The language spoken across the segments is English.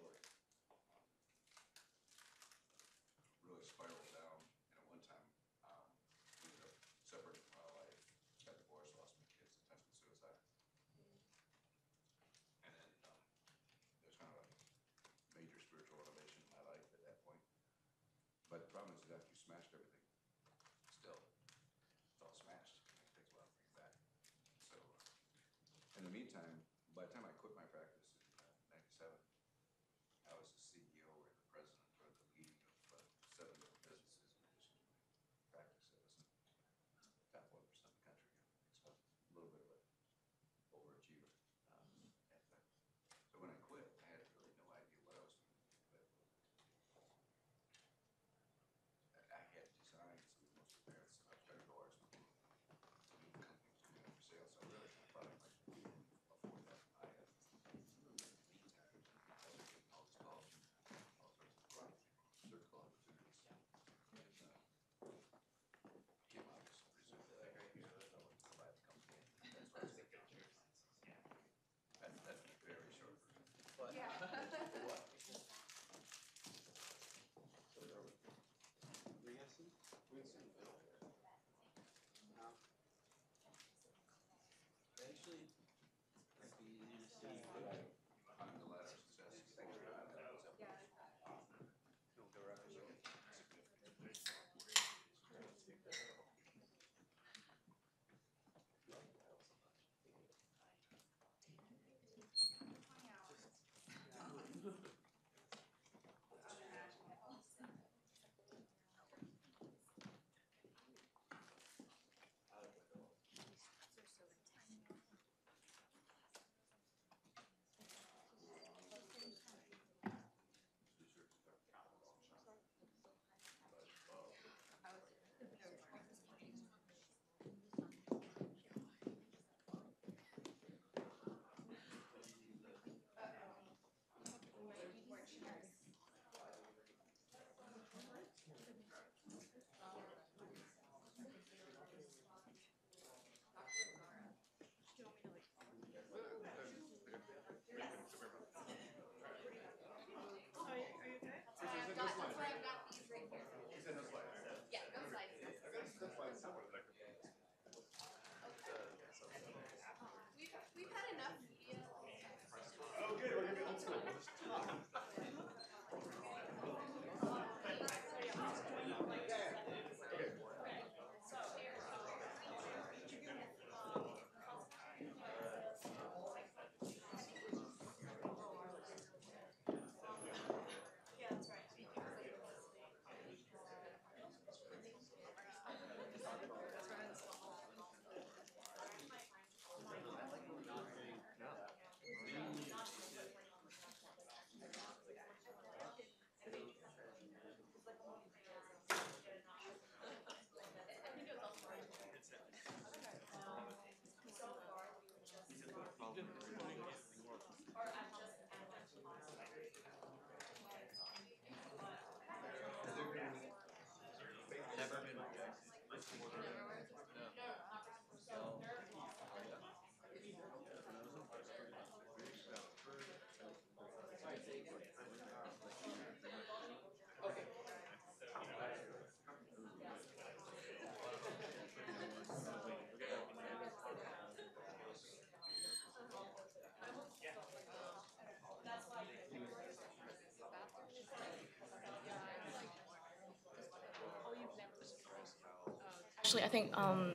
short. Really spiraled down, and at one time, um, ended up separated from my life, got divorced, lost my kids, attempted suicide. And then, um, there's kind of a major spiritual elevation in my life at that point. But the problem is that after you smashed everything actually, I think um,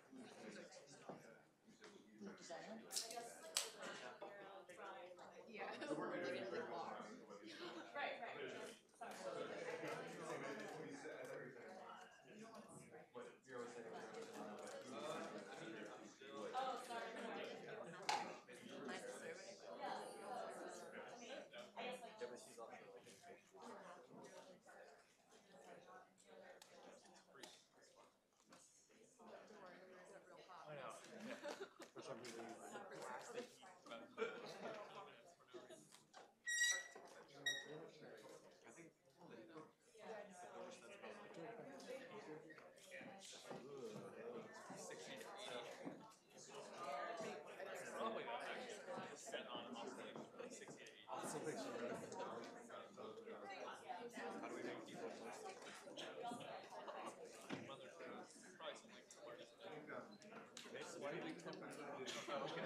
like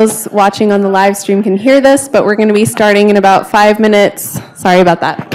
Those watching on the live stream can hear this, but we're going to be starting in about five minutes. Sorry about that.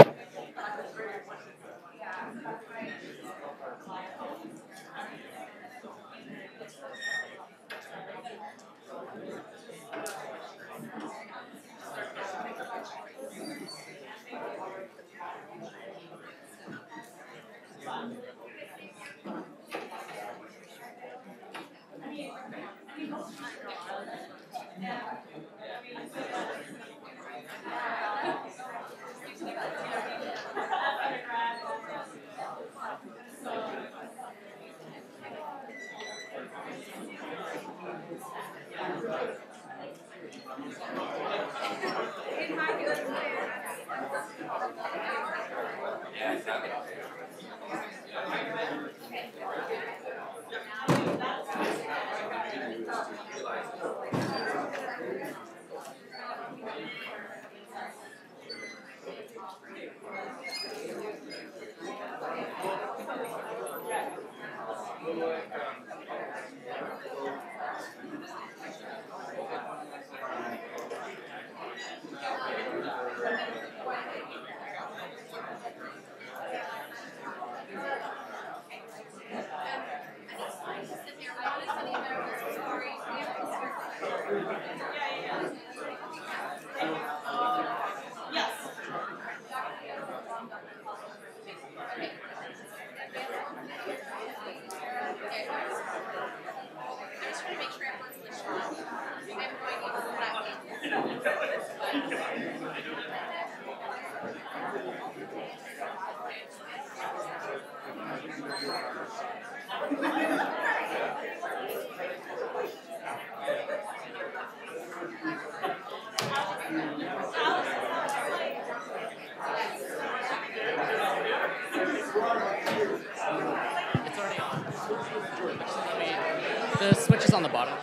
On the bottom.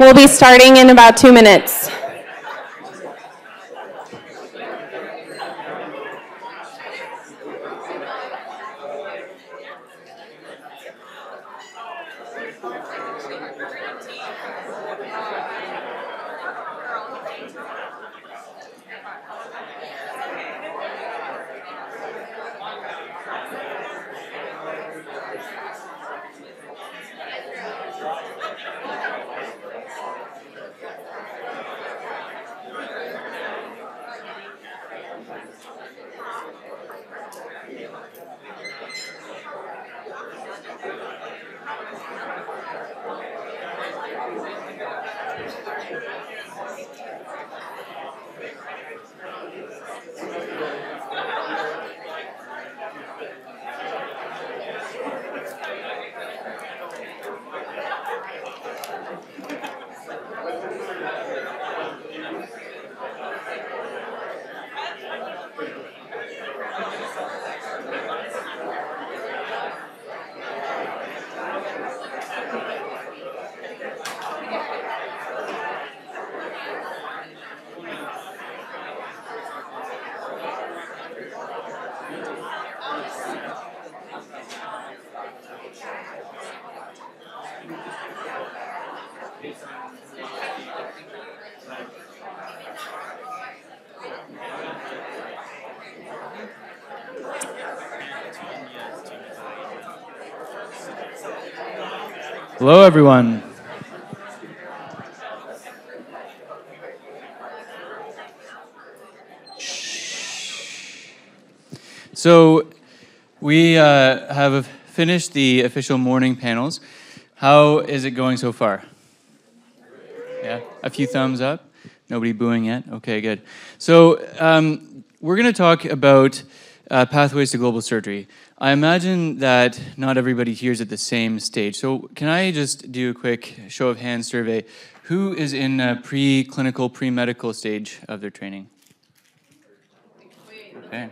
We'll be starting in about two minutes. Hello, everyone. So, we uh, have finished the official morning panels. How is it going so far? Yeah, a few thumbs up. Nobody booing yet. Okay, good. So, um, we're going to talk about uh, pathways to global surgery. I imagine that not everybody here is at the same stage. So, can I just do a quick show of hands survey? Who is in a pre-clinical, pre-medical stage of their training? Okay.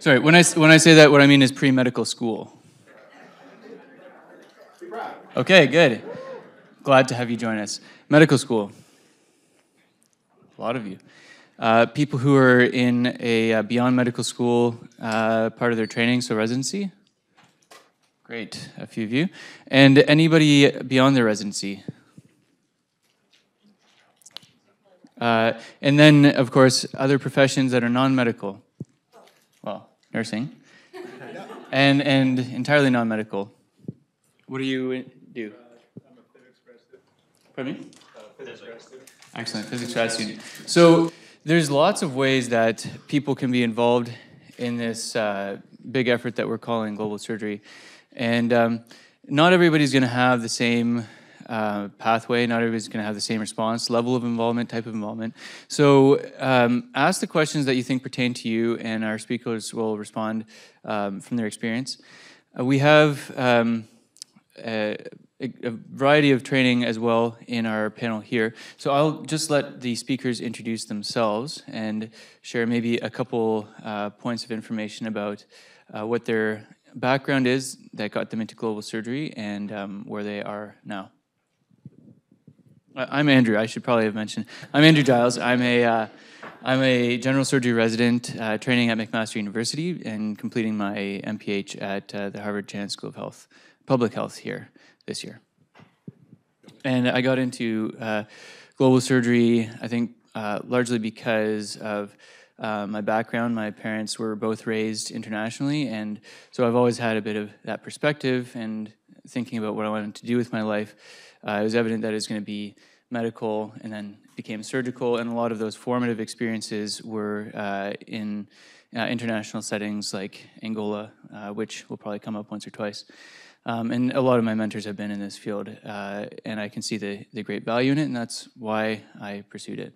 Sorry, when I, when I say that, what I mean is pre-medical school. Okay, good. Glad to have you join us. Medical school. A lot of you. Uh, people who are in a uh, beyond medical school uh, part of their training, so residency. Great, a few of you. And anybody beyond their residency? Uh, and then, of course, other professions that are non-medical. Well, nursing. and and entirely non-medical. What do you do? Pardon me? Excellent, physics grad student. So there's lots of ways that people can be involved in this uh, big effort that we're calling global surgery, and um, not everybody's going to have the same uh, pathway. Not everybody's going to have the same response, level of involvement, type of involvement. So um, ask the questions that you think pertain to you, and our speakers will respond um, from their experience. Uh, we have. Um, a variety of training as well in our panel here. So I'll just let the speakers introduce themselves and share maybe a couple uh, points of information about uh, what their background is that got them into global surgery and um, where they are now. I'm Andrew. I should probably have mentioned. I'm Andrew Giles. I'm a uh, I'm a general surgery resident uh, training at McMaster University and completing my MPH at uh, the Harvard Chan School of Health, Public Health here this year. And I got into uh, global surgery, I think, uh, largely because of uh, my background. My parents were both raised internationally, and so I've always had a bit of that perspective and thinking about what I wanted to do with my life. Uh, it was evident that it was going to be medical and then became surgical, and a lot of those formative experiences were uh, in uh, international settings like Angola, which will probably come up once or twice. Um, and a lot of my mentors have been in this field, uh, and I can see the, the great value in it, and that's why I pursued it.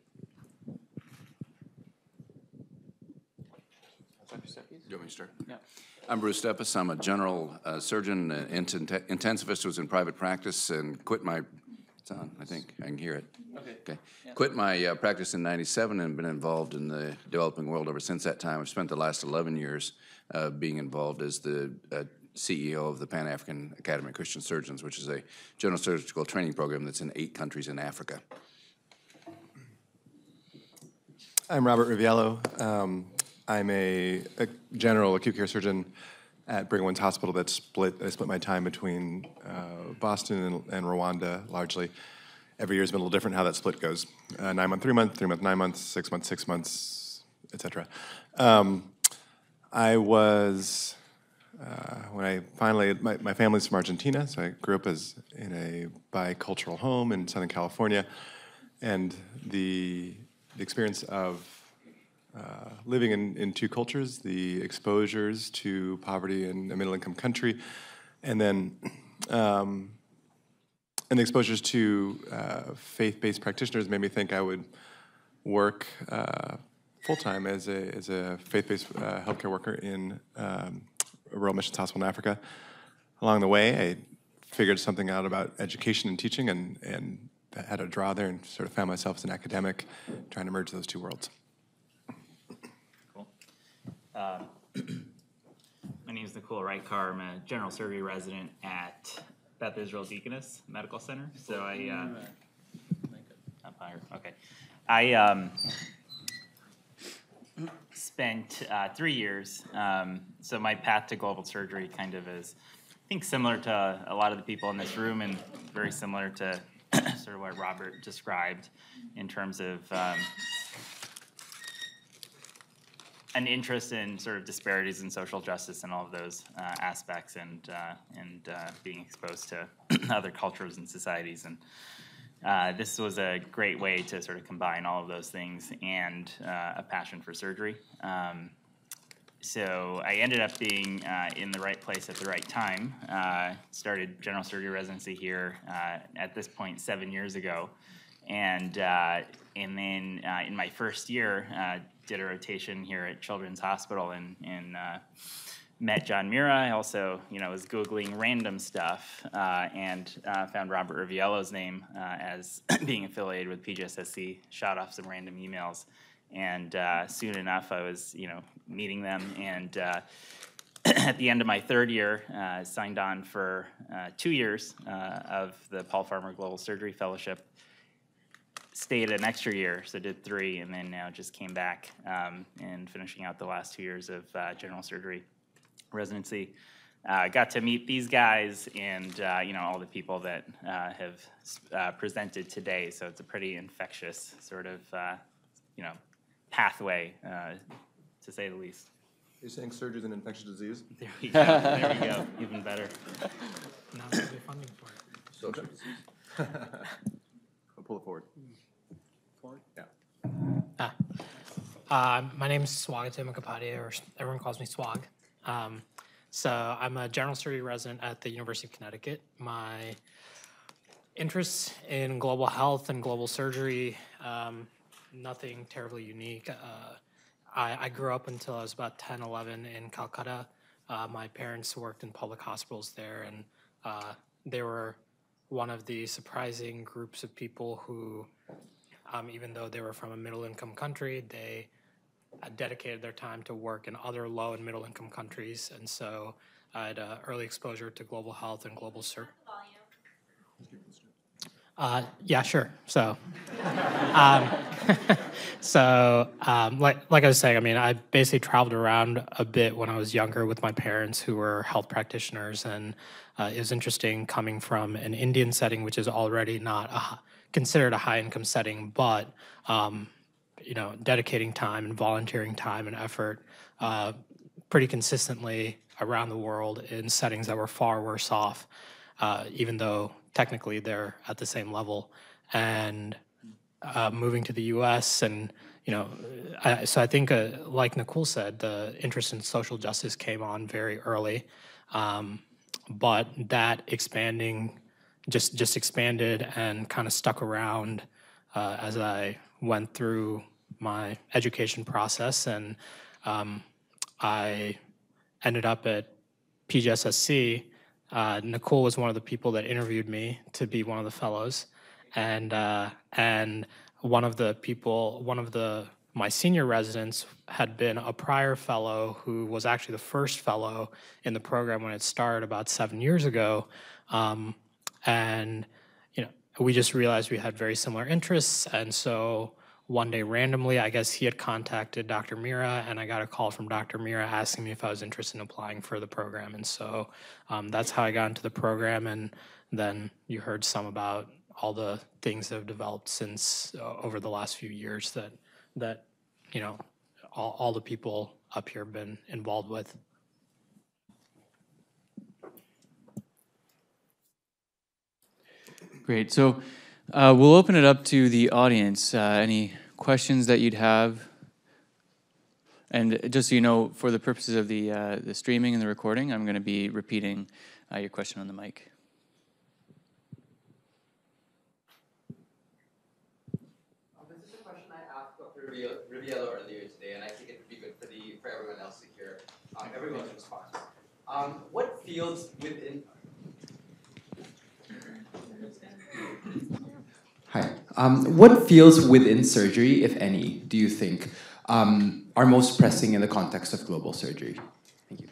Do you want me to start? Yeah. I'm Bruce Steffes. I'm a general uh, surgeon, uh, inten- intensivist who was in private practice and quit my, it's on, I think, I can hear it. Okay. Okay. Quit my uh, practice in 97 and been involved in the developing world ever since that time. I've spent the last 11 years uh, being involved as the uh, CEO of the Pan African Academy of Christian Surgeons, which is a general surgical training program that's in eight countries in Africa. I'm Robert Riviello. Um, I'm a, a general acute care surgeon at Brigham Women's Hospital that split, I split my time between uh, Boston and, and Rwanda largely. Every year has been a little different how that split goes. Uh, nine month, three month, three month, nine months, six months, six months, et cetera. Um, I was, uh, when I finally, my, my family's from Argentina, so I grew up as in a bicultural home in Southern California. And the, the experience of uh, living in, in two cultures, the exposures to poverty in a middle income country, and then um, and the exposures to uh, faith based practitioners made me think I would work uh, full time as a, as a faith based uh, healthcare worker in um, rural missions hospital in Africa. Along the way, I figured something out about education and teaching and, and had a draw there and sort of found myself as an academic trying to merge those two worlds. Um, My name is Nicole Reichar. I'm a general surgery resident at Beth Israel Deaconess Medical Center. So I, uh, up higher, okay. I um, spent uh, three years. Um, so my path to global surgery kind of is, I think, similar to a lot of the people in this room, and very similar to sort of what Robert described in terms of. Um, an interest in sort of disparities in social justice and all of those uh, aspects, and uh, and uh, being exposed to other cultures and societies, and uh, this was a great way to sort of combine all of those things and uh, a passion for surgery. Um, so I ended up being uh, in the right place at the right time. Uh, started general surgery residency here uh, at this point seven years ago, and and then in my first year did a rotation here at Children's Hospital and uh, met John Meara. I also you know was googling random stuff uh, and uh, found Robert Riviello's name uh, as being affiliated with PGSSC. Shot off some random emails and uh, soon enough I was you know meeting them and uh, at the end of my third year uh, signed on for two years of the Paul Farmer Global Surgery Fellowship. Stayed an extra year, so did three, and then now just came back um, and finishing out the last two years of general surgery residency. Uh, got to meet these guys and uh, you know all the people that uh, have uh, presented today. So it's a pretty infectious sort of uh, you know pathway, uh, to say the least. You're saying surgery is an infectious disease? There we go. There we go. Even better. Now there'll funding for it. Social disease. I'll pull it forward. Forward? Yeah. Ah. Uh, my name is Swagoto Mukhopadhyay, or everyone calls me Swag. Um, so I'm a general surgery resident at the University of Connecticut. My interests in global health and global surgery, um, nothing terribly unique. Uh, I, I grew up until I was about 10, 11 in Calcutta. Uh, my parents worked in public hospitals there, and uh, they were one of the surprising groups of people who um, even though they were from a middle income country, they uh, dedicated their time to work in other low and middle income countries. And so I had uh, early exposure to global health and global sur- uh, yeah, sure. So, um, so um, like like I was saying, I mean, I basically traveled around a bit when I was younger with my parents, who were health practitioners, and uh, it was interesting coming from an Indian setting, which is already not a, considered a high income setting, but um, you know, dedicating time and volunteering time and effort uh, pretty consistently around the world in settings that were far worse off, uh, even though technically they're at the same level. And uh, moving to the U.S. and you know, I, so I think uh, like Nicole said, the interest in social justice came on very early, um, but that expanding just just expanded and kind of stuck around uh, as I went through my education process, and um, I ended up at PGSSC. Uh, Nicole was one of the people that interviewed me to be one of the fellows, and uh, and one of the people, one of the my senior residents had been a prior fellow who was actually the first fellow in the program when it started about seven years ago. Um, and you know we just realized we had very similar interests and so one day randomly i guess he had contacted dr meara and i got a call from dr meara asking me if i was interested in applying for the program and so um, that's how i got into the program and then you heard some about all the things that have developed since uh, over the last few years that that you know all, all the people up here have been involved with Great. So uh, we'll open it up to the audience. Uh, any questions that you'd have? And just so you know, for the purposes of the uh, the streaming and the recording, I'm going to be repeating uh, your question on the mic. Um, This is a question I asked Dr. Earlier today, and I think it would be good for the, for everyone else to hear, um, everyone's response. Um, what fields within? Um, what fields within surgery, if any, do you think, um, are most pressing in the context of global surgery? Thank you.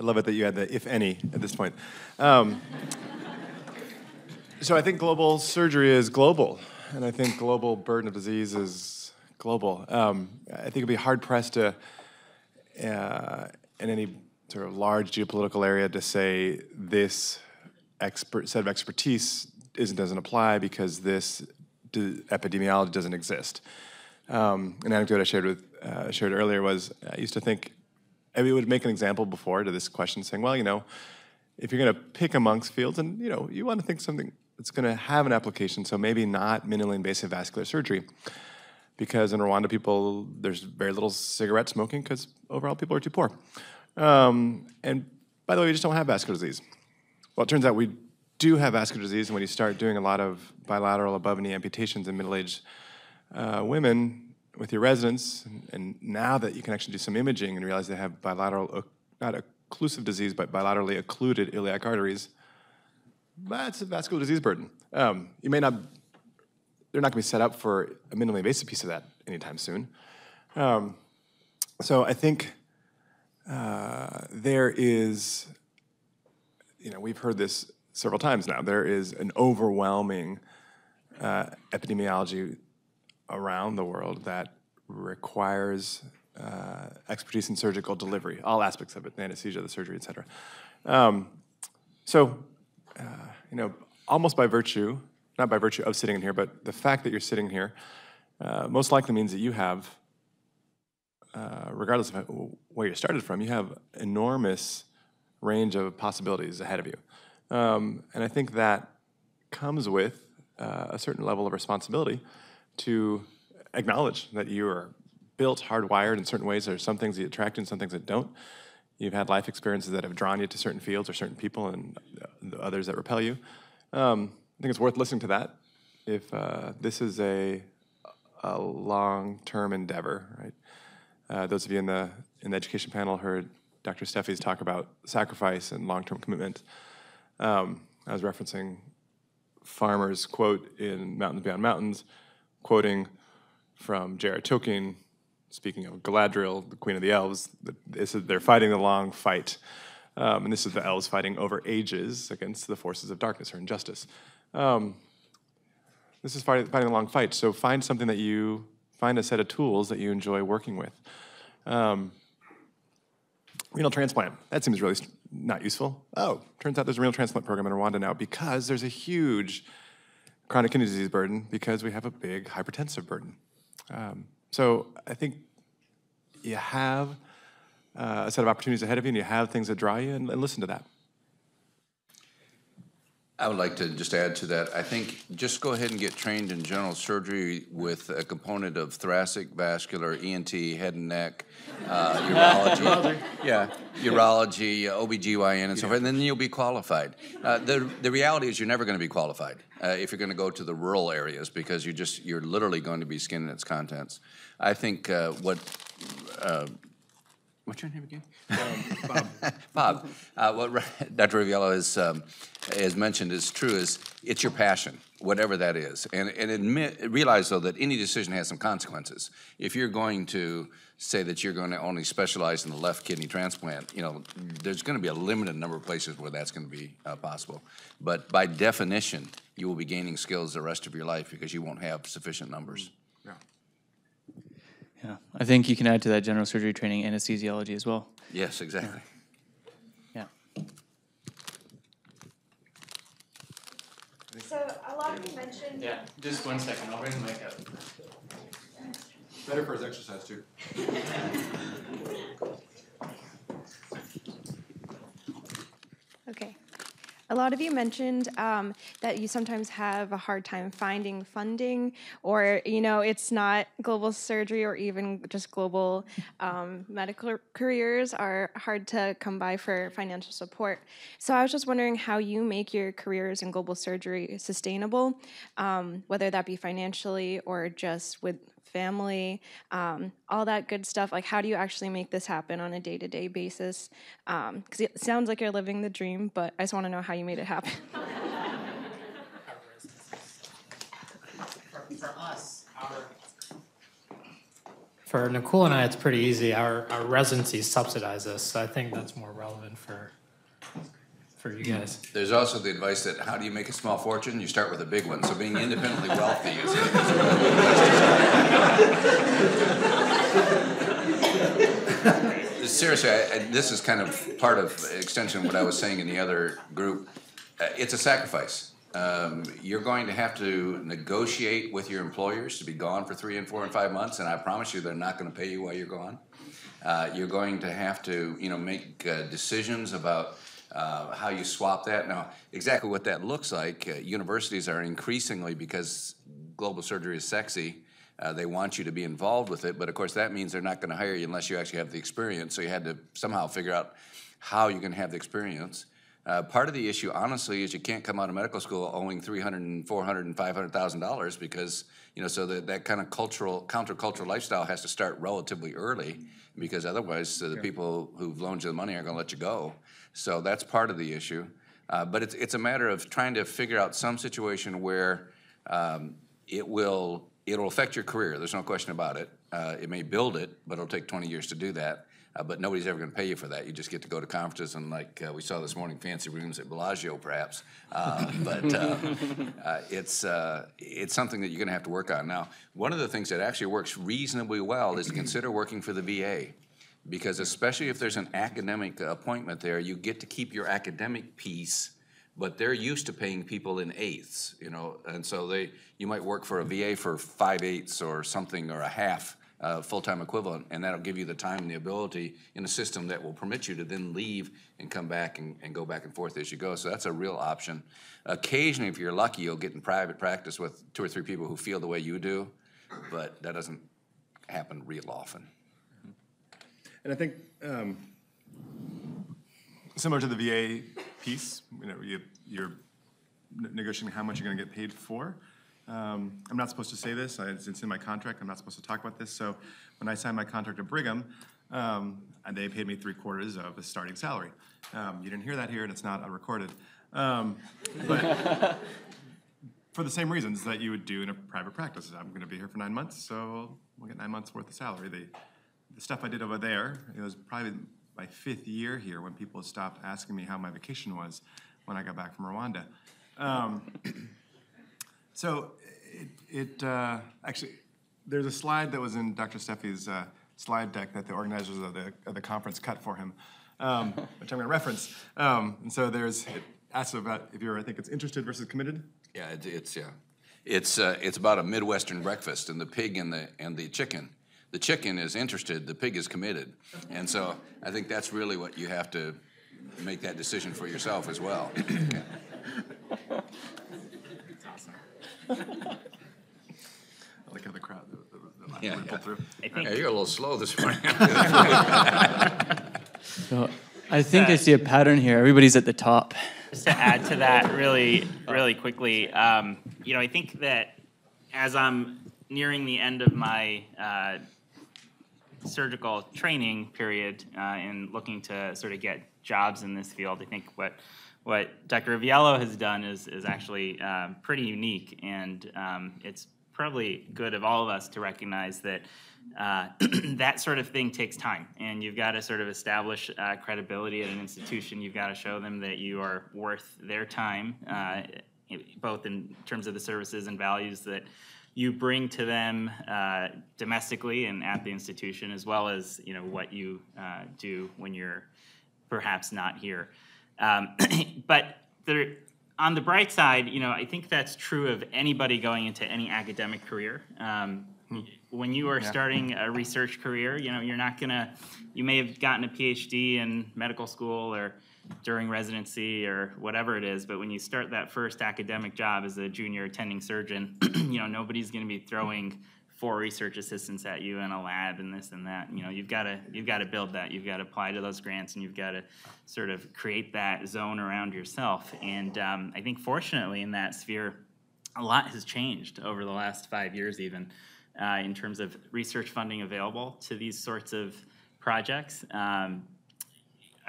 I love it that you had the, if any at this point. Um, so I think global surgery is global, and I think global burden of disease is global. Um, I think it'd be hard pressed to, uh, in any sort of large geopolitical area, to say this expert set of expertise isn't doesn't apply because this epidemiology doesn't exist. Um, an anecdote I shared with uh, shared earlier was I used to think and we would make an example before to this question, saying, well, you know, if you're going to pick amongst fields, and you know, you want to think something that's going to have an application, so maybe not minimally invasive vascular surgery, because in Rwanda, people there's very little cigarette smoking because overall people are too poor. Um, and by the way, we just don't have vascular disease. Well, it turns out we do have vascular disease, and when you start doing a lot of bilateral above knee amputations in middle-aged uh, women with your residents, and, now that you can actually do some imaging and realize they have bilateral, not occlusive disease, but bilaterally occluded iliac arteries, that's a vascular disease burden. Um, you may not, they're not going to be set up for a minimally invasive piece of that anytime soon. Um, so I think uh, there is, you know, we've heard this several times now. There is an overwhelming uh, epidemiology around the world that requires uh, expertise in surgical delivery, all aspects of it, the anesthesia, the surgery, et cetera. Um, so, uh, you know, almost by virtue, not by virtue of sitting in here, but the fact that you're sitting here uh, most likely means that you have, uh, regardless of where you started from, you have enormous range of possibilities ahead of you. Um, and I think that comes with uh, a certain level of responsibility to acknowledge that you are built, hardwired in certain ways. There's some things that attract you and some things that don't. You've had life experiences that have drawn you to certain fields or certain people and others that repel you. Um, I think it's worth listening to that. If uh, this is a, a long-term endeavor, right? Uh, those of you in the in the education panel heard Dr. Steffes' talk about sacrifice and long-term commitment. Um, I was referencing Farmer's quote in Mountains Beyond Mountains, quoting from J.R.R. Tolkien, speaking of Galadriel, the Queen of the Elves. This is, they're fighting the long fight. Um, and this is the elves fighting over ages against the forces of darkness or injustice. Um, this is fighting, fighting a long fight. So find something that you find a set of tools that you enjoy working with. Um, renal transplant. That seems really not useful. Oh, turns out there's a renal transplant program in Rwanda now because there's a huge chronic kidney disease burden because we have a big hypertensive burden. Um, so I think you have uh, a set of opportunities ahead of you and you have things that draw you and, and listen to that. I would like to just add to that. I think just go ahead and get trained in general surgery with a component of thoracic, vascular, ENT, head and neck, uh, urology. yeah, urology, OBGYN, and so forth, and then you'll be qualified. Uh, the, the reality is you're never going to be qualified uh, if you're going to go to the rural areas because you're just, you're literally going to be skinning its contents. I think uh, what uh, What's your name again? Bob. Bob, uh, what Dr. Riviello has, um, has mentioned is true, is it's your passion, whatever that is. And, and admit, realize though that any decision has some consequences. If you're going to say that you're going to only specialize in the left kidney transplant, you know, there's going to be a limited number of places where that's going to be uh, possible. But by definition, you will be gaining skills the rest of your life because you won't have sufficient numbers. Yeah, I think you can add to that general surgery training anesthesiology as well. Yes, exactly. Yeah. So a lot of you mentioned. Yeah, just one second, I'll bring the mic up. Better for his exercise too. Okay. A lot of you mentioned um, that you sometimes have a hard time finding funding, or you know, it's not global surgery or even just global um, medical careers are hard to come by for financial support. So I was just wondering how you make your careers in global surgery sustainable, um, whether that be financially or just with family, um, all that good stuff. Like, how do you actually make this happen on a day to day basis? Because it sounds like you're living the dream, but I just want to know how you made it happen. For us, For Nicole and I, it's pretty easy. Our, our residency subsidizes, us, so I think that's more relevant for, for you guys. There's also the advice that how do you make a small fortune? You start with a big one. So being independently wealthy is, is a really good place to start. Seriously, I, I, this is kind of part of extension of what I was saying in the other group. Uh, it's a sacrifice. Um, You're going to have to negotiate with your employers to be gone for three and four and five months, and I promise you, they're not gonna pay you while you're gone. Uh, You're going to have to, you know, make uh, decisions about uh, how you swap that. Now, exactly what that looks like, uh, universities are increasingly, because global surgery is sexy, uh, they want you to be involved with it, but of course, that means they're not gonna hire you unless you actually have the experience. So you had to somehow figure out how you can have the experience. Uh, part of the issue, honestly, is you can't come out of medical school owing three hundred and four hundred and five hundred thousand dollars because, you know, so that, that kind of cultural, countercultural lifestyle has to start relatively early because otherwise, uh, the people who've loaned you the money aren't gonna let you go. So that's part of the issue. Uh, but it's, it's a matter of trying to figure out some situation where, um, it will, it'll affect your career, there's no question about it. Uh, it may build it, but it'll take twenty years to do that. Uh, but nobody's ever gonna pay you for that. You just get to go to conferences and like, uh, we saw this morning, fancy rooms at Bellagio perhaps. Uh, but, uh, it's, it's something that you're gonna have to work on. Now, one of the things that actually works reasonably well is to consider working for the VA. Because especially if there's an academic appointment there, you get to keep your academic piece, but they're used to paying people in eighths, you know, and so they, you might work for a VA for five eighths or something, or a half, uh, full-time equivalent, and that'll give you the time and the ability in a system that will permit you to then leave and come back and, and go back and forth as you go, so that's a real option. Occasionally, if you're lucky, you'll get in private practice with two or three people who feel the way you do, but that doesn't happen real often. And I think, um, similar to the VA piece, you know, you, you're negotiating how much you're gonna get paid for. Um, I'm not supposed to say this, I- it's in my contract, I'm not supposed to talk about this, so when I signed my contract at Brigham, um, and they paid me three quarters of a starting salary. Um, you didn't hear that here, and it's not recorded. Um, but for the same reasons that you would do in a private practice. I'm gonna be here for nine months, so we'll get nine months worth of salary. The, the stuff I did over there, it was probably my fifth year here when people stopped asking me how my vacation was when I got back from Rwanda. Um, so it, it uh, actually, there's a slide that was in Dr. Steffes' uh, slide deck that the organizers of the, of the conference cut for him, um, which I'm going to reference. Um, and so there's, it asks about if you're, I think it's interested versus committed. Yeah, it- it's, yeah. It's, uh, it's about a Midwestern breakfast and the pig and the, and the chicken. The chicken is interested, the pig is committed. And so I think that's really what you have to make that decision for yourself as well. I like how the crowd, the, the, the laugh Yeah, rippled yeah. through. I think Yeah, you're a little slow this morning. So I think I see a pattern here. Everybody's at the top. just to add to that really, really quickly, um, you know, I think that as I'm nearing the end of my uh, surgical training period uh, and looking to sort of get jobs in this field, I think what what Dr. Riviello has done is is actually um, pretty unique, and um, it's probably good of all of us to recognize that uh, that sort of thing takes time, and you've got to sort of establish uh, credibility at an institution. You've got to show them that you are worth their time, uh, both in terms of the services and values that you bring to them uh, domestically and at the institution, as well as you know what you uh, do when you're perhaps not here. Um, but there, on the bright side, you know, I think that's true of anybody going into any academic career. Um, when you are starting a research career, you know, you're not gonna, you may have gotten a PhD in medical school or during residency or whatever it is, but when you start that first academic job as a junior attending surgeon, you know, nobody's gonna be throwing four research assistants at you in a lab and this and that. You know, you've got to you've got to build that. You've got to apply to those grants, and you've got to sort of create that zone around yourself. And um, I think, fortunately, in that sphere, a lot has changed over the last five years, even uh, in terms of research funding available to these sorts of projects. Um,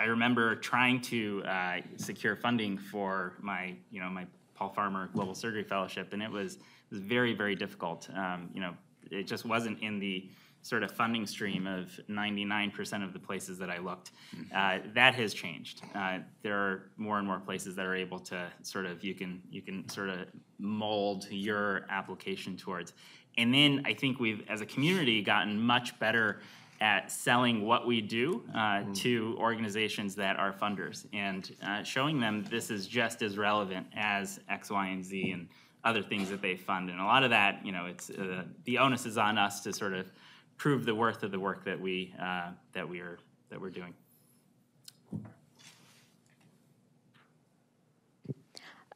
I remember trying to uh, secure funding for my, you know, my Paul Farmer Global Surgery Fellowship, and it was it was very, very difficult. Um, you know, it just wasn't in the sort of funding stream of 99% of the places that I looked. Uh, that has changed. Uh, there are more and more places that are able to sort of you can you can sort of mold your application towards. And then I think we've, as a community, gotten much better at selling what we do uh, to organizations that are funders and uh, showing them this is just as relevant as X, Y, and Z and other things that they fund. And a lot of that, you know, it's uh, the onus is on us to sort of prove the worth of the work that we uh, that we are that we're doing.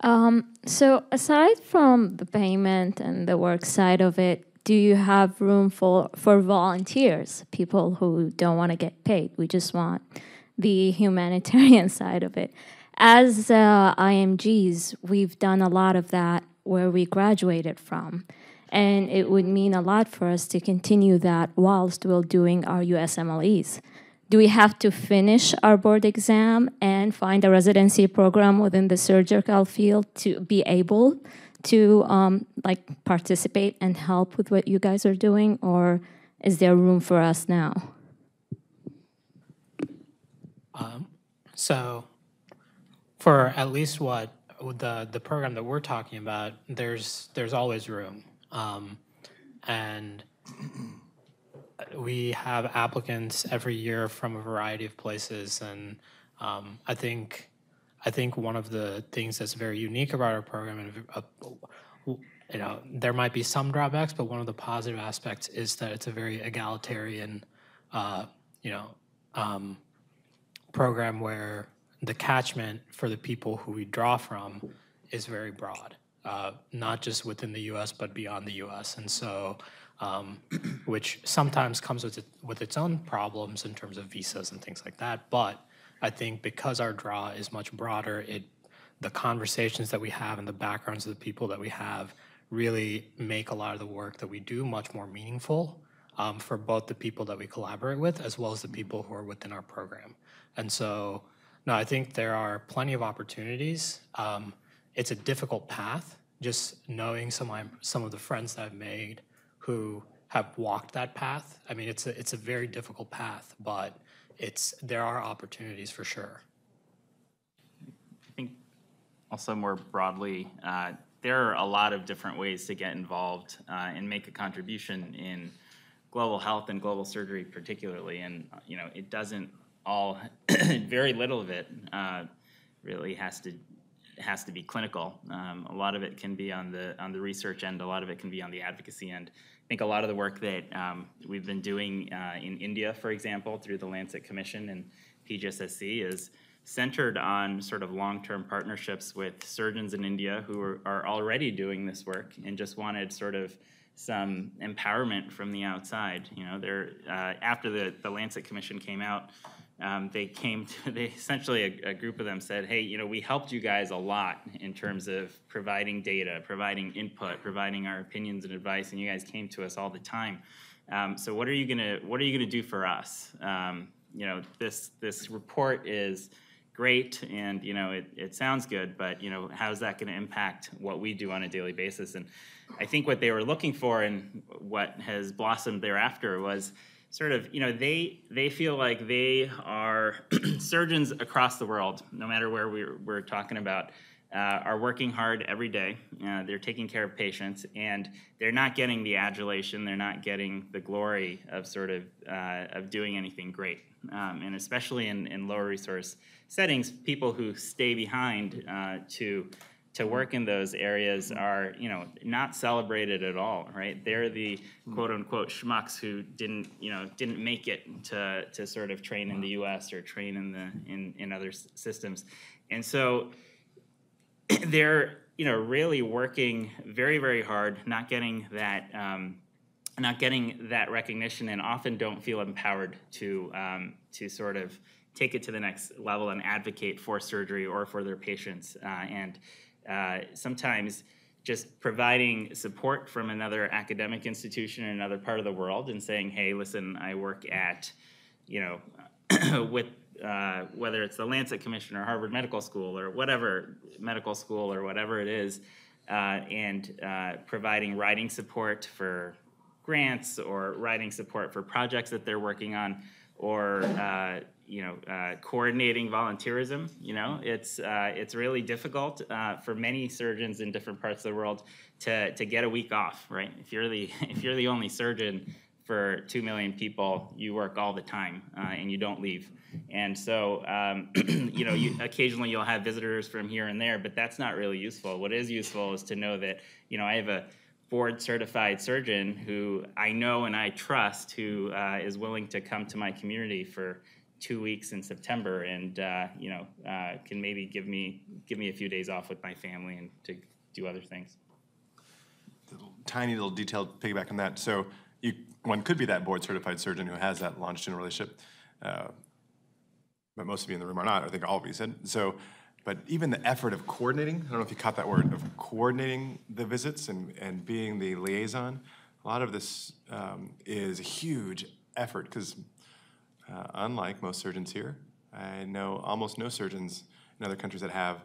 Um, so aside from the payment and the work side of it, do you have room for, for volunteers, people who don't want to get paid? We just want the humanitarian side of it. As uh, IMGs, we've done a lot of that where we graduated from. And it would mean a lot for us to continue that whilst we're doing our USMLEs. Do we have to finish our board exam and find a residency program within the surgical field to be able to um, like participate and help with what you guys are doing, or is there room for us now? Um, so, for at least what the the program that we're talking about, there's there's always room, um, and we have applicants every year from a variety of places, and um, I think I think one of the things that's very unique about our program, and uh, you know, there might be some drawbacks, but one of the positive aspects is that it's a very egalitarian, uh, you know, um, program where the catchment for the people who we draw from is very broad, uh, not just within the U.S. but beyond the U.S. And so, um, which sometimes comes with it, with its own problems in terms of visas and things like that. But I think because our draw is much broader, it the conversations that we have and the backgrounds of the people that we have really make a lot of the work that we do much more meaningful um, for both the people that we collaborate with as well as the people who are within our program. And so, no, I think there are plenty of opportunities. Um, it's a difficult path. Just knowing some of my, some of the friends that I've made who have walked that path. I mean, it's a it's a very difficult path, but it's there are opportunities for sure. I think also more broadly, uh, there are a lot of different ways to get involved uh, and make a contribution in global health and global surgery particularly. And, you know, it doesn't all, very little of it uh, really has to has to be clinical. Um, a lot of it can be on the on the research end. A lot of it can be on the advocacy end. I think a lot of the work that um, we've been doing uh, in India, for example, through the Lancet Commission and PGSSC is centered on sort of long-term partnerships with surgeons in India who are, are, already doing this work and just wanted sort of some empowerment from the outside. You know, they're, uh, after the, the Lancet Commission came out, um, they came to, they essentially, a, a, group of them said, hey, you know, we helped you guys a lot in terms of providing data, providing input, providing our opinions and advice, and you guys came to us all the time. Um, so what are you gonna, what are you gonna do for us? Um, you know, this, this report is, great and you know it, it sounds good but you know how's that going to impact what we do on a daily basis and i think what they were looking for and what has blossomed thereafter was sort of you know they they feel like they are surgeons across the world no matter where we're, we're talking about uh, are working hard every day. Uh, they're taking care of patients and they're not getting the adulation they're not getting the glory of sort of uh, of doing anything great. Um, and especially in, in lower resource settings, people who stay behind uh, to to work in those areas are, you know, not celebrated at all, right? They're the quote unquote schmucks who didn't, you know, didn't make it to, to sort of train in the US or train in the in, in other systems. And so they're, you know, really working very, very hard, not getting that um, not getting that recognition and often don't feel empowered to um, to sort of take it to the next level and advocate for surgery or for their patients. Uh, and uh, sometimes just providing support from another academic institution in another part of the world and saying, hey, listen, I work at, you know, with uh, whether it's the Lancet Commission or Harvard Medical School or whatever medical school or whatever it is, uh, and uh, providing writing support for grants or writing support for projects that they're working on or uh, you know, uh, coordinating volunteerism. You know, it's uh, it's really difficult uh, for many surgeons in different parts of the world to to get a week off. Right? If you're the if you're the only surgeon for two million people, you work all the time uh, and you don't leave. And so, um, you know, you, occasionally you'll have visitors from here and there, but that's not really useful. What is useful is to know that, you know, I have a board certified surgeon who I know and I trust who uh, is willing to come to my community for two weeks in September and, uh, you know, uh, can maybe give me, give me a few days off with my family and to do other things. tiny little detail to piggyback on that. So you, one could be that board certified surgeon who has that longitudinal relationship. uh, But most of you in the room are not, I think all of you said. So, but even the effort of coordinating, I don't know if you caught that word, of coordinating the visits and, and being the liaison, a lot of this um, is a huge effort because uh, unlike most surgeons here, I know almost no surgeons in other countries that have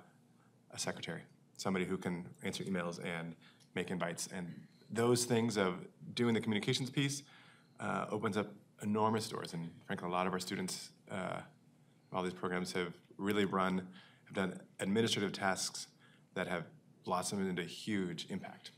a secretary, somebody who can answer emails and make invites. And those things of doing the communications piece uh, opens up enormous doors. And frankly, a lot of our students, uh, all these programs have really run, have done administrative tasks that have blossomed into huge impact.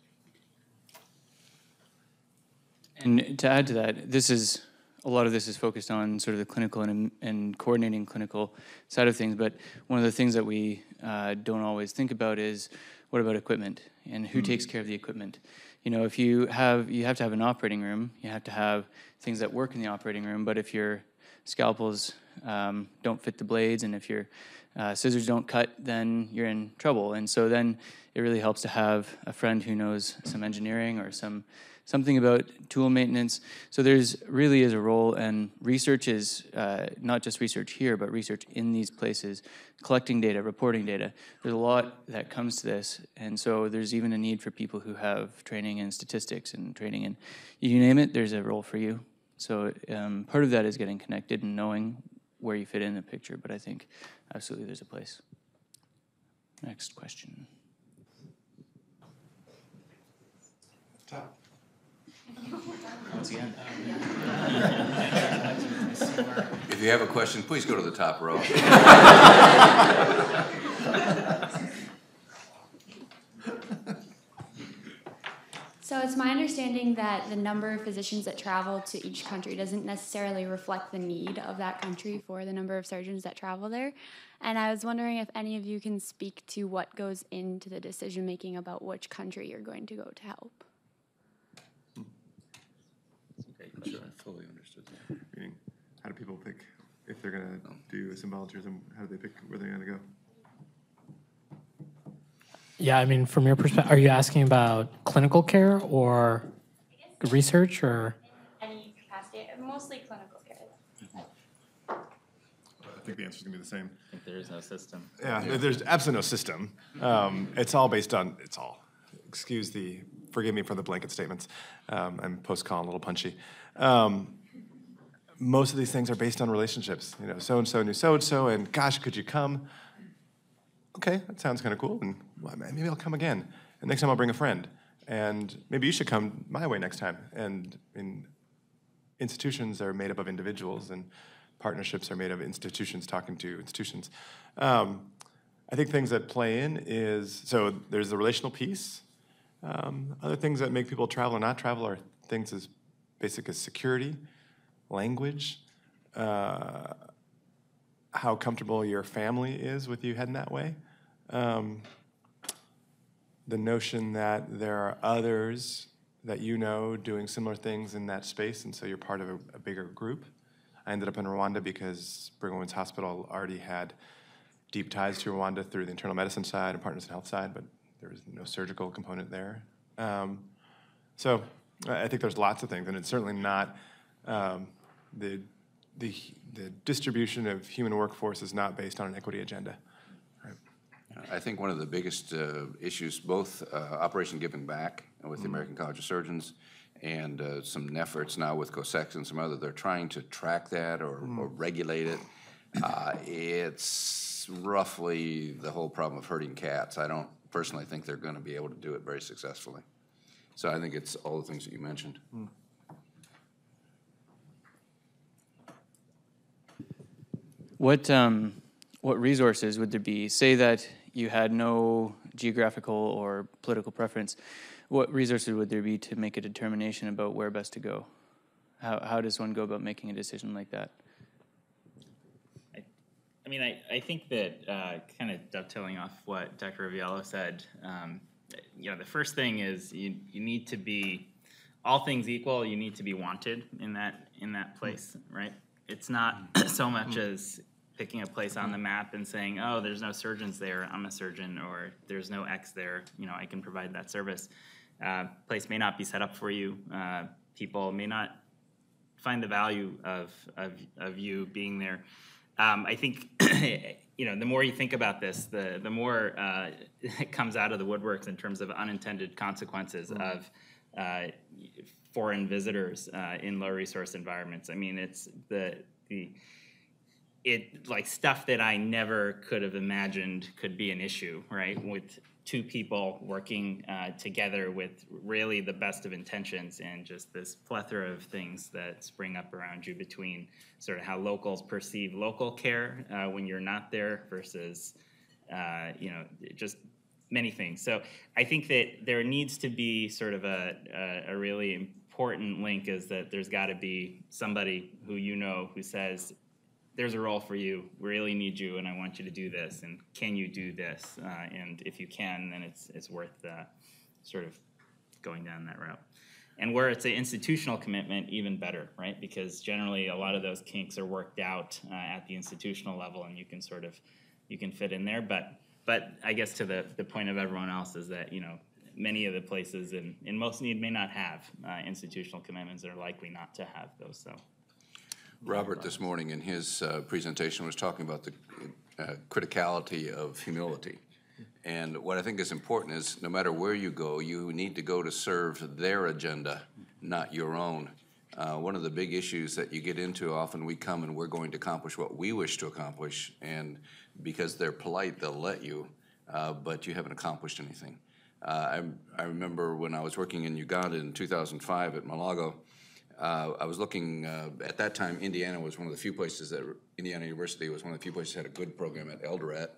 And to add to that, this is, a lot of this is focused on sort of the clinical and, and coordinating clinical side of things. But one of the things that we uh, don't always think about is what about equipment and who takes care of the equipment? You know, if you have, you have to have an operating room, you have to have things that work in the operating room. But if your scalpels um, don't fit the blades and if your uh, scissors don't cut, then you're in trouble. And so then it really helps to have a friend who knows some engineering or some something about tool maintenance. So there's really is a role, and research is uh, not just research here, but research in these places, collecting data, reporting data. There's a lot that comes to this, and so there's even a need for people who have training in statistics and training in, you name it, there's a role for you. So um, part of that is getting connected and knowing where you fit in the picture, but I think absolutely there's a place. Next question. Top. Once again. If you have a question, please go to the top row. So it's my understanding that the number of physicians that travel to each country doesn't necessarily reflect the need of that country for the number of surgeons that travel there. And I was wondering if any of you can speak to what goes into the decision making about which country you're going to go to help. Sure, I fully understood that. Meaning, how do people pick if they're gonna do some volunteerism? How do they pick where they're gonna go? Yeah, I mean, from your perspective, are you asking about clinical care or research or? Any capacity, mostly clinical care. I think the answer's gonna be the same. I think there is no system. Yeah, there's absolutely no system. Um, it's all based on, it's all, excuse the, forgive me for the blanket statements. Um, I'm post-call a little punchy. Um, most of these things are based on relationships. You know, so-and-so knew so-and-so, and gosh, could you come? Okay, that sounds kind of cool, and well, maybe I'll come again. And next time I'll bring a friend. And maybe you should come my way next time. And in institutions are made up of individuals, and partnerships are made of institutions talking to institutions. Um, I think things that play in is so there's the relational piece. Um, other things that make people travel or not travel are things as basic as security, language, uh, how comfortable your family is with you heading that way. Um, the notion that there are others that you know doing similar things in that space, and so you're part of a, a bigger group. I ended up in Rwanda because Brigham Women's Hospital already had deep ties to Rwanda through the internal medicine side and Partners in Health side, but there was no surgical component there. Um, so I think there's lots of things, and it's certainly not um, the, the the distribution of human workforce is not based on an equity agenda. I think one of the biggest uh, issues, both uh, Operation Giving Back with the American College of Surgeons and uh, some efforts now with COSEX and some other, they're trying to track that or or regulate it. Uh, It's roughly the whole problem of herding cats. I don't personally think they're going to be able to do it very successfully. So I think it's all the things that you mentioned. What, um, what resources would there be? Say that you had no geographical or political preference. What resources would there be to make a determination about where best to go? How, how does one go about making a decision like that? I mean, I, I think that uh, kind of dovetailing off what Dr. Riviello said, um, you know, the first thing is you, you need to be, all things equal, you need to be wanted in that in that place, right? It's not so much as picking a place on the map and saying, oh, there's no surgeons there, I'm a surgeon, or there's no X there, you know, I can provide that service. Uh, place may not be set up for you. Uh, people may not find the value of, of, of you being there. Um, I think, you know, the more you think about this, the, the more uh, it comes out of the woodworks in terms of unintended consequences of uh, foreign visitors uh, in low resource environments. I mean, it's the, the, it like stuff that I never could have imagined could be an issue, right? With two people working uh, together with really the best of intentions and just this plethora of things that spring up around you between sort of how locals perceive local care uh, when you're not there versus, uh, you know, just many things. So I think that there needs to be sort of a, a, a really important link is that there's got to be somebody who you know who says, there's a role for you. We really need you, and I want you to do this. And can you do this? Uh, and if you can, then it's it's worth uh, sort of going down that route. And where it's an institutional commitment, even better, right? Because generally, a lot of those kinks are worked out uh, at the institutional level, and you can sort of you can fit in there. But but I guess to the the point of everyone else is that you know many of the places in, in most need may not have uh, institutional commitments. They're likely not to have those. So. Robert this morning in his uh, presentation was talking about the uh, criticality of humility. And what I think is important is no matter where you go, you need to go to serve their agenda, not your own. Uh, one of the big issues that you get into often we come and we're going to accomplish what we wish to accomplish, and because they're polite, they'll let you, uh, but you haven't accomplished anything. Uh, I, I remember when I was working in Uganda in 2005 at Mulago, uh, I was looking, uh, at that time, Indiana was one of the few places that, Indiana University was one of the few places that had a good program at Eldoret.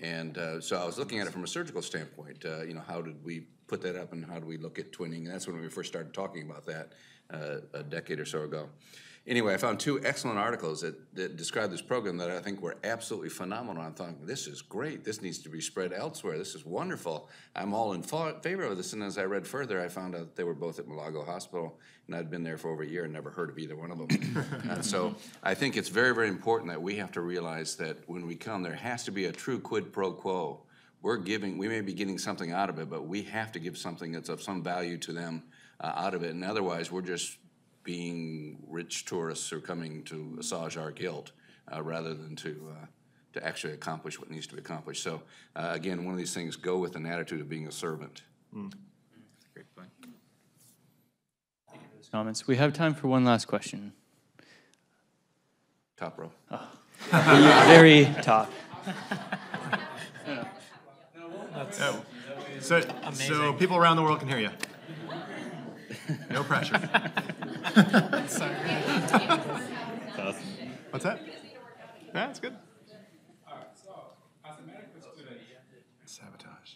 And uh, so I was looking at it from a surgical standpoint, uh, you know, how did we put that up and how do we look at twinning? And that's when we first started talking about that uh, a decade or so ago. Anyway, I found two excellent articles that, that describe this program that I think were absolutely phenomenal. I'm thinking, this is great. This needs to be spread elsewhere. This is wonderful. I'm all in fa- favor of this. And as I read further, I found out they were both at Mulago Hospital, and I'd been there for over a year and never heard of either one of them. and so I think it's very, very important that we have to realize that when we come, there has to be a true quid pro quo. We're giving, we may be getting something out of it, but we have to give something that's of some value to them uh, out of it. And otherwise, we're just being rich tourists who are coming to assuage our guilt uh, rather than to uh, to actually accomplish what needs to be accomplished. So uh, again, one of these things go with an attitude of being a servant. Great point. Comments? We have time for one last question. Top row. Very top. Oh. So, so people around the world can hear you. No pressure. What's that? Yeah, that's good. Sabotage.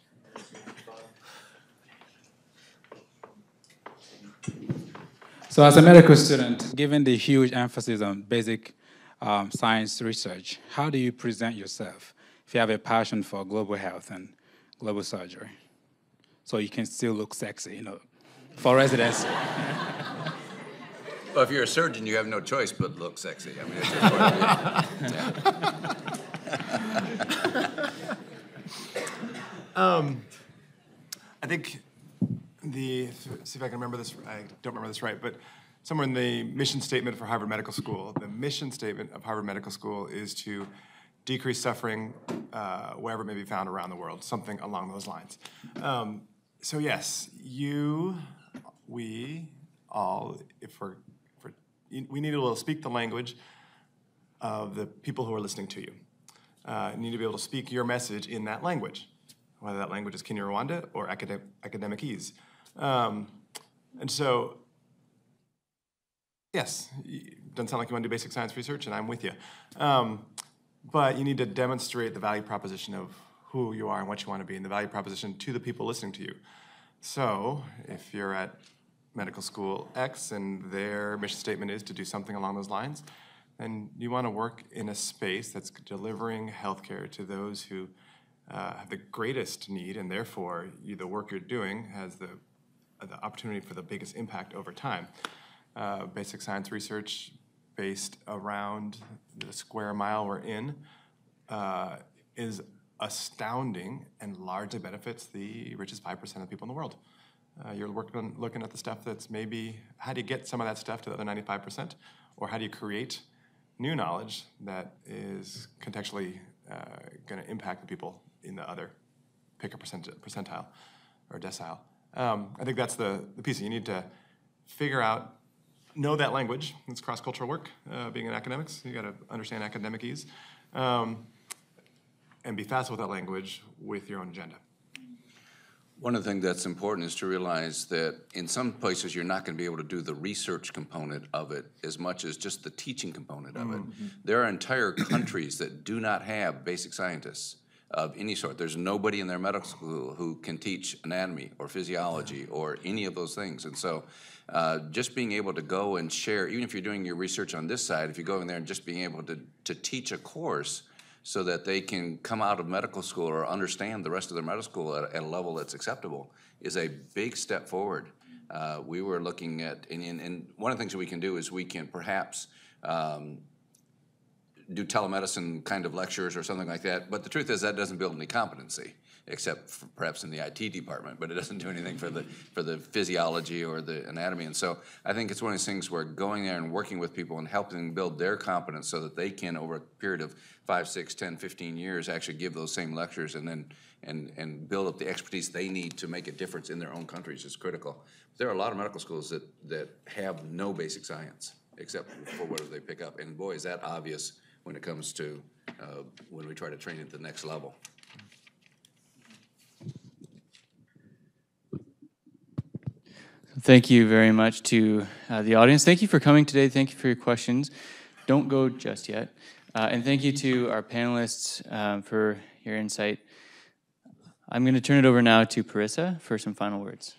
So, as a medical student, given the huge emphasis on basic um, science research, how do you present yourself if you have a passion for global health and global surgery? So you can still look sexy, you know, for residents. Well, if you're a surgeon, you have no choice but look sexy. I mean, it's just what it is. Um, I think the, see if I can remember this, I don't remember this right, but somewhere in the mission statement for Harvard Medical School, the mission statement of Harvard Medical School is to decrease suffering uh, wherever it may be found around the world, something along those lines. Um, so yes, you, we, all, if we're, if we're, we need to be able to speak the language of the people who are listening to you. Uh, you need to be able to speak your message in that language, whether that language is Kinyarwanda or academic, academicese. Um, and so, yes, doesn't sound like you want to do basic science research, and I'm with you. Um, but you need to demonstrate the value proposition of who you are and what you want to be, and the value proposition to the people listening to you. So, if you're at medical school X and their mission statement is to do something along those lines, then you want to work in a space that's delivering healthcare to those who uh, have the greatest need, and therefore you, the work you're doing has the, the opportunity for the biggest impact over time. Uh, basic science research based around the square mile we're in uh, is astounding and largely benefits the richest 5% of people in the world. Uh, you're working, looking at the stuff that's maybe how do you get some of that stuff to the other 95%, or how do you create new knowledge that is contextually uh, going to impact the people in the other, pick a percent, percentile or decile. Um, I think that's the, the piece. You need to figure out, know that language. It's cross-cultural work, uh, being in academics. You got to understand academic-ese. Um, and be facile with that language with your own agenda. One of the things that's important is to realize that in some places, you're not going to be able to do the research component of it as much as just the teaching component of it. There are entire countries that do not have basic scientists of any sort. There's nobody in their medical school who can teach anatomy or physiology or any of those things. And so uh, just being able to go and share, even if you're doing your research on this side, if you go in there and just being able to, to teach a course so that they can come out of medical school or understand the rest of their medical school at, at a level that's acceptable is a big step forward. Uh, we were looking at, and, and, one of the things that we can do is we can perhaps um, do telemedicine kind of lectures or something like that. But the truth is that doesn't build any competency, except perhaps in the IT department. But it doesn't do anything for the for the physiology or the anatomy. And so I think it's one of those things where going there and working with people and helping build their competence so that they can, over a period of five, six, 10, 15 years, actually give those same lectures and then and and build up the expertise they need to make a difference in their own countries is critical. There are a lot of medical schools that that have no basic science except for whatever they pick up. And boy, is that obvious when it comes to uh, when we try to train at the next level. Thank you very much to uh, the audience. Thank you for coming today. Thank you for your questions. Don't go just yet. Uh, and thank you to our panelists um, for your insight. I'm going to turn it over now to Parissa for some final words.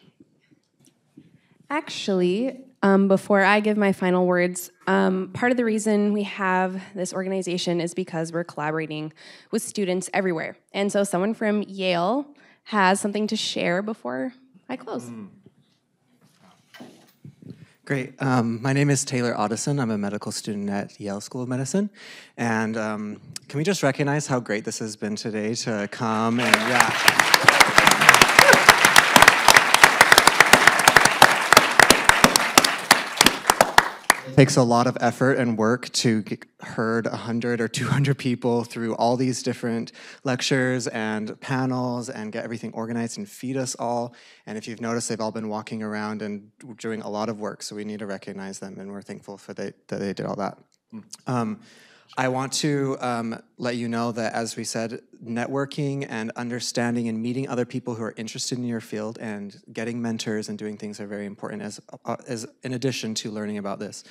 Actually, um, before I give my final words, um, part of the reason we have this organization is because we're collaborating with students everywhere. And so someone from Yale has something to share before I close. Great. Um, my name is Taylor Ottesen. I'm a medical student at Yale School of Medicine. And um, can we just recognize how great this has been today to come and, yeah. Takes a lot of effort and work to herd 100 or 200 people through all these different lectures and panels and get everything organized and feed us all. And if you've noticed, they've all been walking around and doing a lot of work, so we need to recognize them, and we're thankful for they, that they did all that. Um, I want to um, let you know that, as we said, networking and understanding and meeting other people who are interested in your field and getting mentors and doing things are very important as, uh, as in addition to learning about this.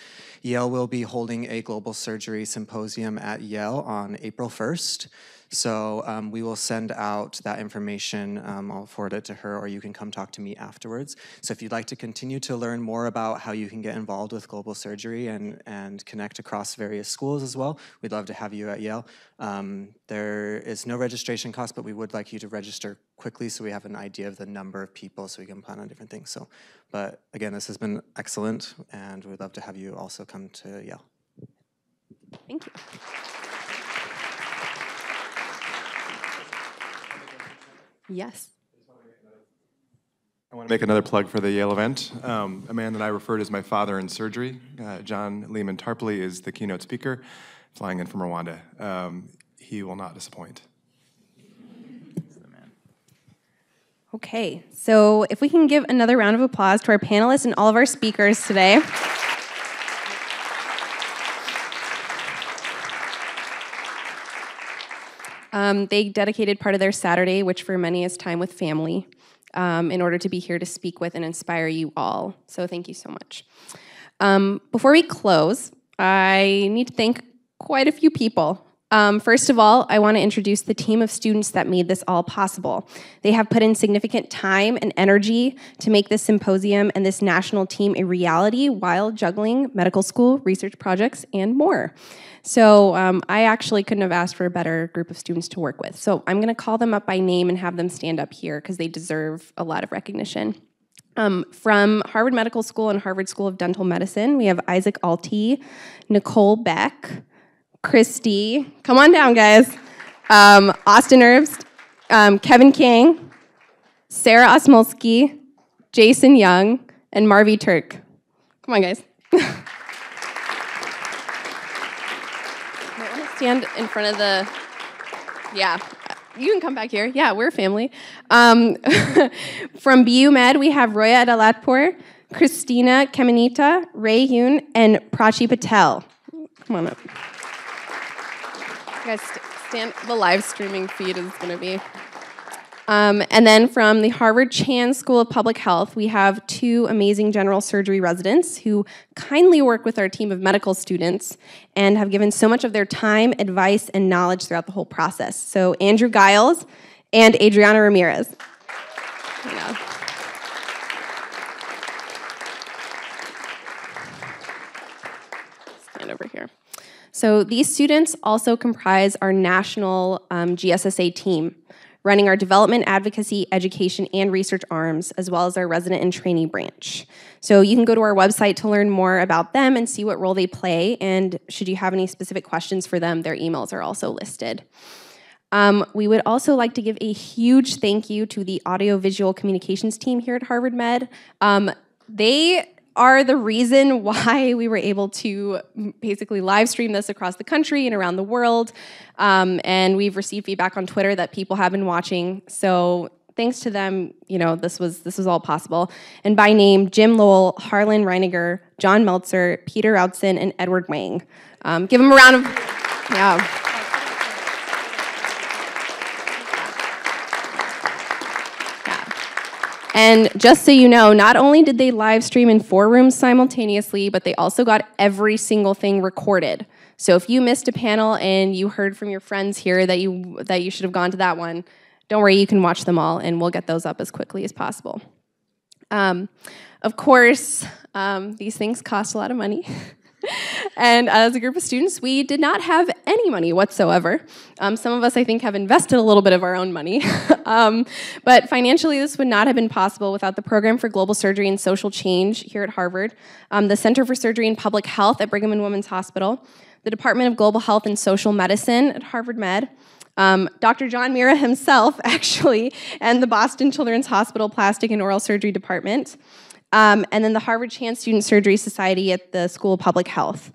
Yale will be holding a global surgery symposium at Yale on April 1st. So um, we will send out that information. Um, I'll forward it to her, or you can come talk to me afterwards. So if you'd like to continue to learn more about how you can get involved with global surgery and, and connect across various schools as well, we'd love to have you at Yale. Um, there is no registration cost, but we would like you to register quickly so we have an idea of the number of people so we can plan on different things. So, but again, this has been excellent, and we'd love to have you also come to Yale. Thank you. Yes. I want to make another plug for the Yale event. Um, a man that I referred to as my father in surgery, uh, John Lehman Tarpley, is the keynote speaker, flying in from Rwanda. Um, he will not disappoint. Okay, so if we can give another round of applause to our panelists and all of our speakers today. Um, they dedicated part of their Saturday, which for many is time with family, um, in order to be here to speak with and inspire you all. So thank you so much. Um, before we close, I need to thank quite a few people. Um, first of all, I want to introduce the team of students that made this all possible. They have put in significant time and energy to make this symposium and this national team a reality while juggling medical school, research projects, and more. So um, I actually couldn't have asked for a better group of students to work with. So I'm going to call them up by name and have them stand up here because they deserve a lot of recognition. Um, from Harvard Medical School and Harvard School of Dental Medicine, we have Isaac Alty, Nicole Beck, Christy, come on down, guys, um, Austin Herbst, um, Kevin King, Sarah Osmolsky, Jason Young, and Marvi Turk. Come on, guys. Might want to stand in front of the, yeah, you can come back here. Yeah, we're family. Um, from BU Med, we have Roya Adalatpur, Christina Kemanita, Ray Yoon, and Prachi Patel. Come on up. You guys st- stand, the live streaming feed is going to be. Um, and then from the Harvard Chan School of Public Health, we have two amazing general surgery residents who kindly work with our team of medical students and have given so much of their time, advice, and knowledge throughout the whole process. So, Andrew Giles and Adriana Ramirez. Yeah. Stand over here. So, these students also comprise our national um, GSSA team running our development, advocacy, education, and research arms, as well as our resident and trainee branch. So you can go to our website to learn more about them and see what role they play. And should you have any specific questions for them, their emails are also listed. Um, we would also like to give a huge thank you to the audiovisual communications team here at Harvard Med. Um, they are the reason why we were able to basically live stream this across the country and around the world. Um, and we've received feedback on Twitter that people have been watching. So thanks to them, you know, this was this was all possible. And by name, Jim Lowell, Harlan Reiniger, John Meltzer, Peter Outson, and Edward Wang. Um, give them a round of yeah. And just so you know, not only did they live stream in four rooms simultaneously, but they also got every single thing recorded. So if you missed a panel and you heard from your friends here that you that you should have gone to that one, don't worry, you can watch them all, and we'll get those up as quickly as possible. Um, of course, um, these things cost a lot of money. and as a group of students, we did not have any money whatsoever. Um, some of us, I think, have invested a little bit of our own money. um, but financially, this would not have been possible without the Program for Global Surgery and Social Change here at Harvard, um, the Center for Surgery and Public Health at Brigham and Women's Hospital, the Department of Global Health and Social Medicine at Harvard Med, um, Dr. John Meara himself, actually, and the Boston Children's Hospital Plastic and Oral Surgery Department um, and then the Harvard Chan Student Surgery Society at the School of Public Health.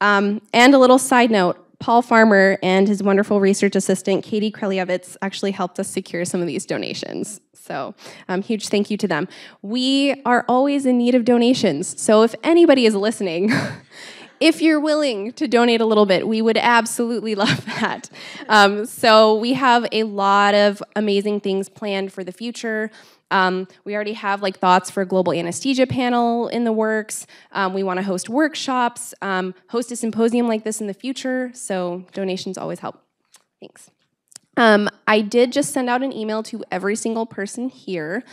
Um, and a little side note, Paul Farmer and his wonderful research assistant, Katie Krelievitz, actually helped us secure some of these donations. So, um, huge thank you to them. We are always in need of donations. So, if anybody is listening, if you're willing to donate a little bit, we would absolutely love that. Um, so, we have a lot of amazing things planned for the future. Um, we already have like thoughts for a global anesthesia panel in the works. Um, we want to host workshops, um, host a symposium like this in the future. So donations always help. Thanks. Um, I did just send out an email to every single person here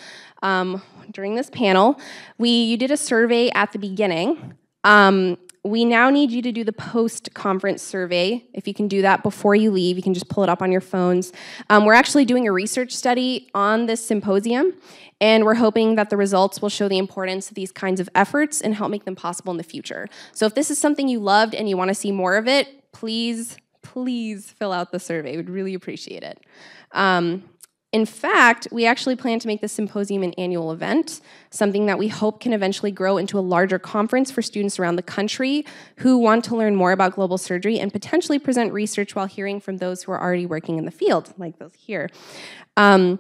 um, during this panel. We you did a survey at the beginning. Um, we now need you to do the post conference survey. If you can do that before you leave, you can just pull it up on your phones. Um, we're actually doing a research study on this symposium, and we're hoping that the results will show the importance of these kinds of efforts and help make them possible in the future. So if this is something you loved and you want to see more of it, please, please fill out the survey. We'd really appreciate it. Um, in fact, we actually plan to make this symposium an annual event, something that we hope can eventually grow into a larger conference for students around the country who want to learn more about global surgery and potentially present research while hearing from those who are already working in the field, like those here. Um,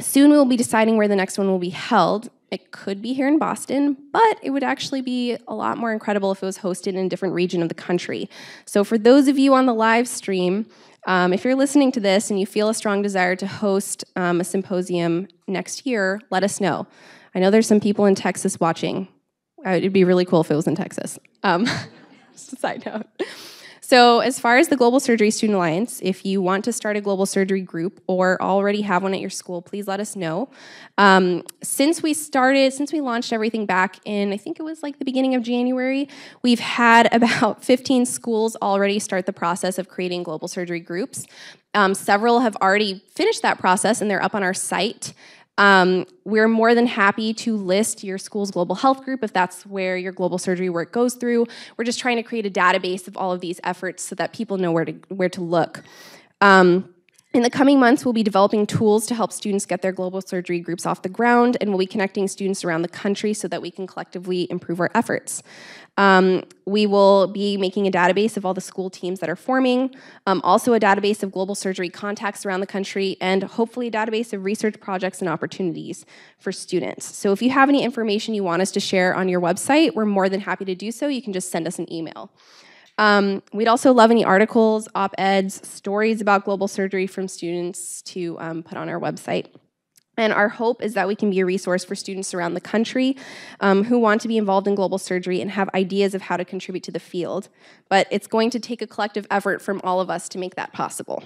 soon we'll be deciding where the next one will be held. It could be here in Boston, but it would actually be a lot more incredible if it was hosted in a different region of the country. So for those of you on the live stream, um, if you're listening to this and you feel a strong desire to host um, a symposium next year, let us know. I know there's some people in Texas watching. Uh, it'd be really cool if it was in Texas. Um, just a side note. So, as far as the Global Surgery Student Alliance, if you want to start a global surgery group or already have one at your school, please let us know. Um, since we started, since we launched everything back in, I think it was like the beginning of January, we've had about 15 schools already start the process of creating global surgery groups. Um, several have already finished that process and they're up on our site. Um, we're more than happy to list your school's global health group if that's where your global surgery work goes through. We're just trying to create a database of all of these efforts so that people know where to where to look. Um, in the coming months, we'll be developing tools to help students get their global surgery groups off the ground, and we'll be connecting students around the country so that we can collectively improve our efforts. Um, we will be making a database of all the school teams that are forming, um, also a database of global surgery contacts around the country, and hopefully a database of research projects and opportunities for students. So if you have any information you want us to share on your website, we're more than happy to do so. You can just send us an email. Um, we'd also love any articles, op eds, stories about global surgery from students to um, put on our website. And our hope is that we can be a resource for students around the country um, who want to be involved in global surgery and have ideas of how to contribute to the field. But it's going to take a collective effort from all of us to make that possible.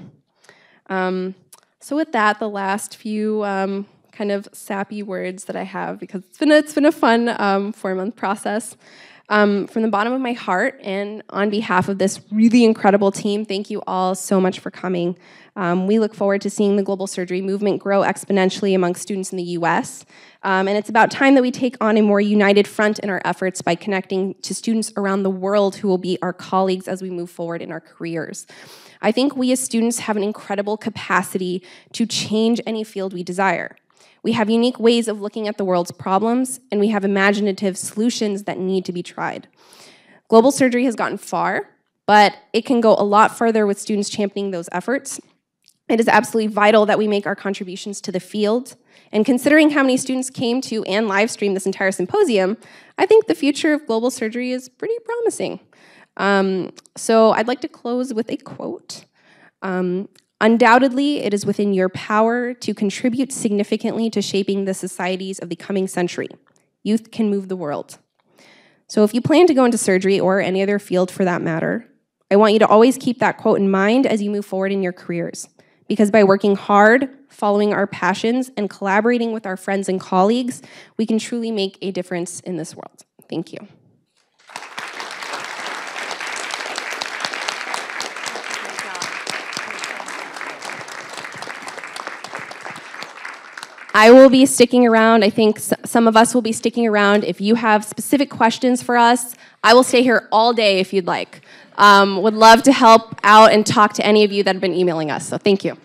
Um, so, with that, the last few um, kind of sappy words that I have, because it's been a, it's been a fun um, four month process. Um, from the bottom of my heart and on behalf of this really incredible team, thank you all so much for coming. Um, we look forward to seeing the global surgery movement grow exponentially among students in the US. Um, and it's about time that we take on a more united front in our efforts by connecting to students around the world who will be our colleagues as we move forward in our careers. I think we as students have an incredible capacity to change any field we desire. We have unique ways of looking at the world's problems, and we have imaginative solutions that need to be tried. Global surgery has gotten far, but it can go a lot further with students championing those efforts. It is absolutely vital that we make our contributions to the field. And considering how many students came to and live streamed this entire symposium, I think the future of global surgery is pretty promising. Um, so I'd like to close with a quote. Um, Undoubtedly, it is within your power to contribute significantly to shaping the societies of the coming century. Youth can move the world. So, if you plan to go into surgery or any other field for that matter, I want you to always keep that quote in mind as you move forward in your careers. Because by working hard, following our passions, and collaborating with our friends and colleagues, we can truly make a difference in this world. Thank you. I will be sticking around. I think some of us will be sticking around. If you have specific questions for us, I will stay here all day if you'd like. Um, would love to help out and talk to any of you that have been emailing us. So thank you.